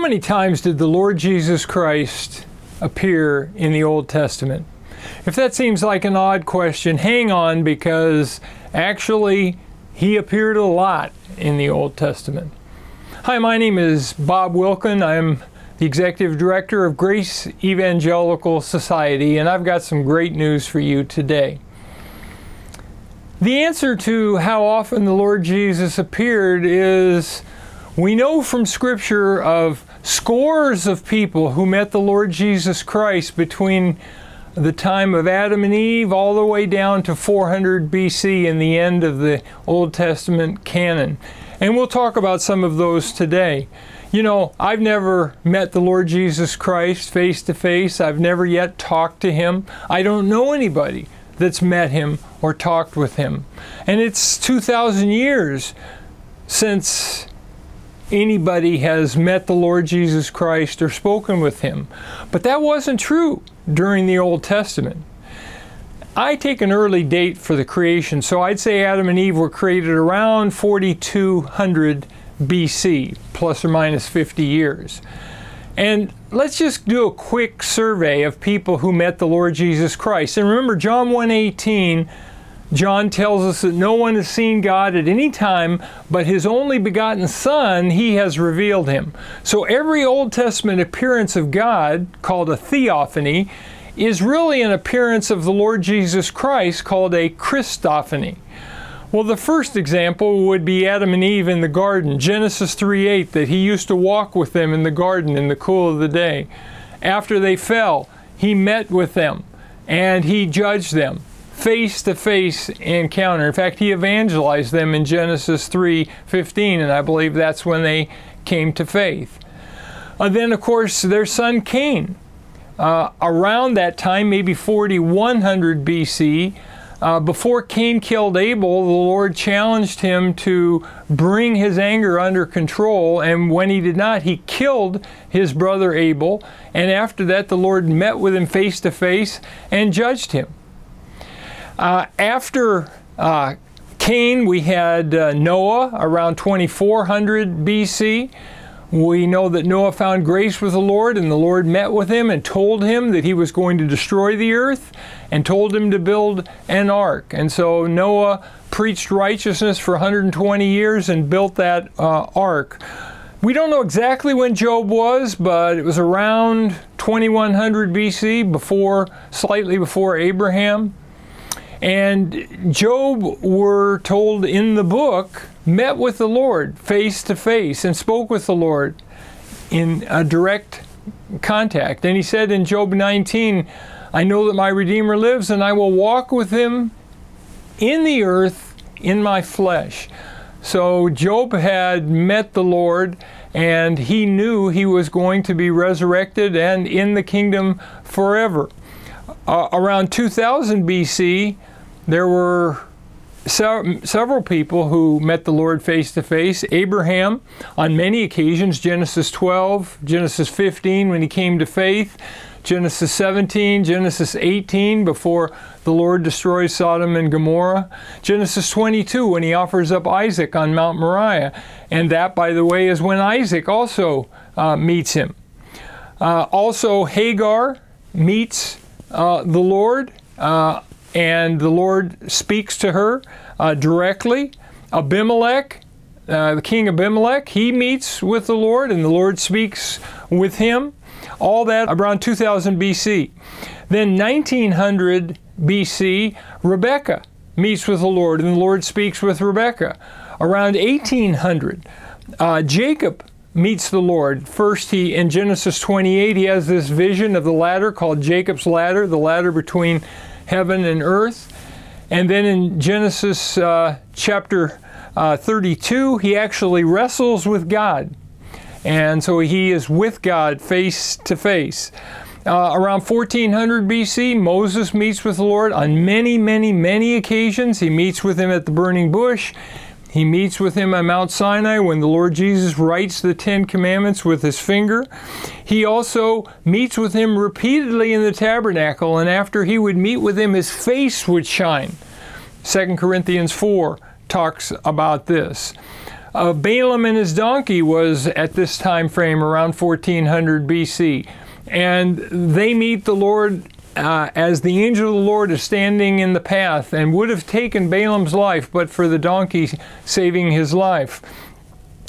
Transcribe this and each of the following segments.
How many times did the Lord Jesus Christ appear in the Old Testament? If that seems like an odd question, hang on because actually he appeared a lot in the Old Testament. Hi, my name is Bob Wilkin. I'm the Executive Director of Grace Evangelical Society, and I've got some great news for you today. The answer to how often the Lord Jesus appeared is we know from Scripture of scores of people who met the Lord Jesus Christ between the time of Adam and Eve all the way down to 400 BC in the end of the Old Testament canon. And we'll talk about some of those today. You know, I've never met the Lord Jesus Christ face to face. I've never yet talked to him. I don't know anybody that's met him or talked with him. And it's 2,000 years since anybody has met the Lord Jesus Christ or spoken with him. But that wasn't true during the Old Testament. I take an early date for the creation, so I'd say Adam and Eve were created around 4200 BC, plus or minus 50 years. And let's just do a quick survey of people who met the Lord Jesus Christ. And remember John 1:18 John tells us that no one has seen God at any time, but his only begotten Son, he has revealed him. So every Old Testament appearance of God, called a theophany, is really an appearance of the Lord Jesus Christ called a Christophany. Well, the first example would be Adam and Eve in the garden, Genesis 3:8, that he used to walk with them in the garden in the cool of the day. After they fell, he met with them and he judged them face to face encounter. In fact, he evangelized them in Genesis 3:15, and I believe that's when they came to faith. Uh, then, of course, their son Cain. Uh, around that time, maybe 4100 BC, uh, before Cain killed Abel, the Lord challenged him to bring his anger under control, and when he did not, he killed his brother Abel. And after that, the Lord met with him face to face and judged him. Uh, after uh, Cain, we had uh, Noah around 2400 BC. We know that Noah found grace with the Lord, and the Lord met with him and told him that he was going to destroy the earth and told him to build an ark. And so Noah preached righteousness for 120 years and built that uh, ark. We don't know exactly when Job was, but it was around 2100 BC, before, slightly before Abraham. And Job, we're told in the book, met with the Lord face to face and spoke with the Lord in a direct contact. And he said in Job 19, I know that my Redeemer lives and I will walk with him in the earth in my flesh. So Job had met the Lord and he knew he was going to be resurrected and in the kingdom forever. Uh, around 2000 BC, there were several people who met the Lord face to face. Abraham, on many occasions, Genesis 12, Genesis 15, when he came to faith, Genesis 17, Genesis 18, before the Lord destroys Sodom and Gomorrah, Genesis 22, when he offers up Isaac on Mount Moriah. And that, by the way, is when Isaac also uh, meets him. Uh, also, Hagar meets uh, the Lord. And the Lord speaks to her uh, directly. Abimelech, uh, the king Abimelech, he meets with the Lord, and the Lord speaks with him. All that around 2000 BC. Then 1900 BC, Rebecca meets with the Lord, and the Lord speaks with Rebecca. Around 1800, uh, Jacob meets the Lord. First, he in Genesis 28, he has this vision of the ladder called Jacob's ladder, the ladder between heaven and earth. And then in Genesis uh, chapter uh, 32, he actually wrestles with God. And so he is with God face to face. Uh, around 1400 BC, Moses meets with the Lord on many, many, many occasions. He meets with him at the burning bush. He meets with him on Mount Sinai when the Lord Jesus writes the Ten Commandments with his finger. He also meets with him repeatedly in the tabernacle, and after he would meet with him, his face would shine. 2 Corinthians 4 talks about this. uh, Balaam and his donkey was at this time frame around 1400 BC. And they meet the Lord uh, as the angel of the Lord is standing in the path and would have taken Balaam's life, but for the donkey saving his life.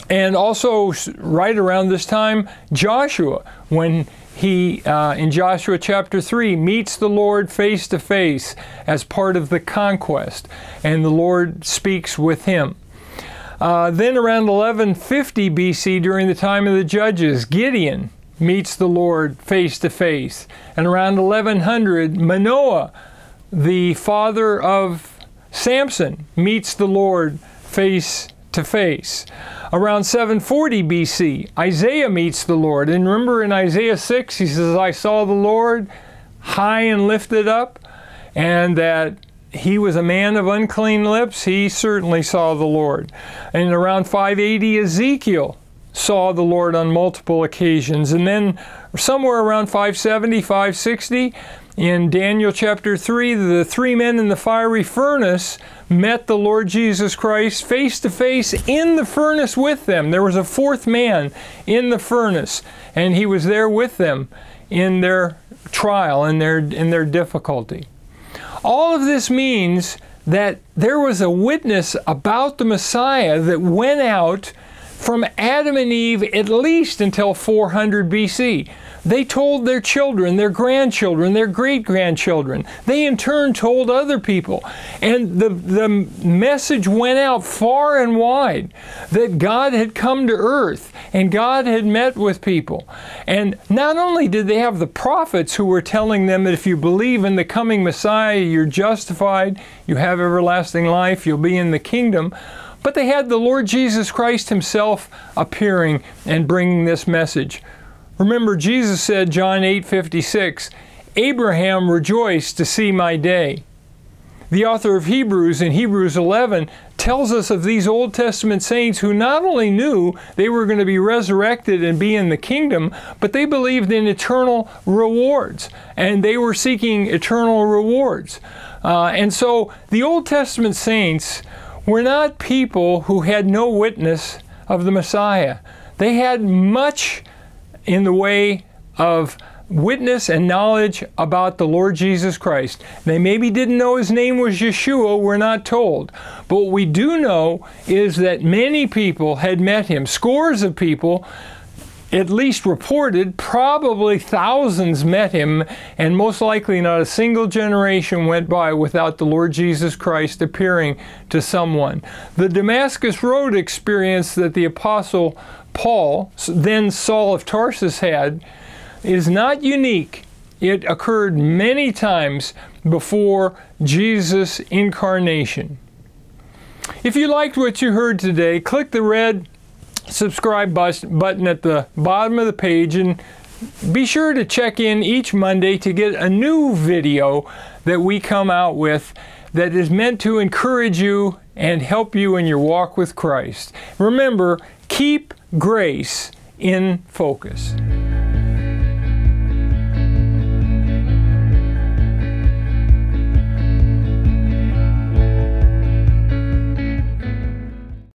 And also, right around this time, Joshua, when he, uh, in Joshua chapter 3, meets the Lord face to face as part of the conquest, and the Lord speaks with him. Uh, then, around 1150 BC, during the time of the judges, Gideon meets the Lord face to face. And around 1100, Manoah, the father of Samson, meets the Lord face to face. Around 740 BC, Isaiah meets the Lord. And remember in Isaiah 6, he says, I saw the Lord high and lifted up, and that he was a man of unclean lips. He certainly saw the Lord. And around 580, Ezekiel saw the Lord on multiple occasions. And then somewhere around 570, 560, in Daniel chapter 3, the three men in the fiery furnace met the Lord Jesus Christ face to face in the furnace with them. There was a fourth man in the furnace, and he was there with them in their trial, in their, in their difficulty. All of this means that there was a witness about the Messiah that went out from Adam and Eve at least until 400 BC. They told their children, their grandchildren, their great grandchildren. They in turn told other people. And the, the message went out far and wide that God had come to earth and God had met with people. And not only did they have the prophets who were telling them that if you believe in the coming Messiah, you're justified, you have everlasting life, you'll be in the kingdom. But they had the Lord Jesus Christ Himself appearing and bringing this message. Remember, Jesus said, John 8 56, Abraham rejoiced to see my day. The author of Hebrews in Hebrews 11 tells us of these Old Testament saints who not only knew they were going to be resurrected and be in the kingdom, but they believed in eternal rewards and they were seeking eternal rewards. Uh, and so the Old Testament saints were not people who had no witness of the Messiah. They had much in the way of witness and knowledge about the Lord Jesus Christ. They maybe didn't know his name was Yeshua, we're not told. But what we do know is that many people had met him, scores of people at least reported, probably thousands met him, and most likely not a single generation went by without the Lord Jesus Christ appearing to someone. The Damascus Road experience that the Apostle Paul, then Saul of Tarsus, had is not unique. It occurred many times before Jesus' incarnation. If you liked what you heard today, click the red subscribe button at the bottom of the page and be sure to check in each Monday to get a new video that we come out with that is meant to encourage you and help you in your walk with Christ. Remember, keep grace in focus.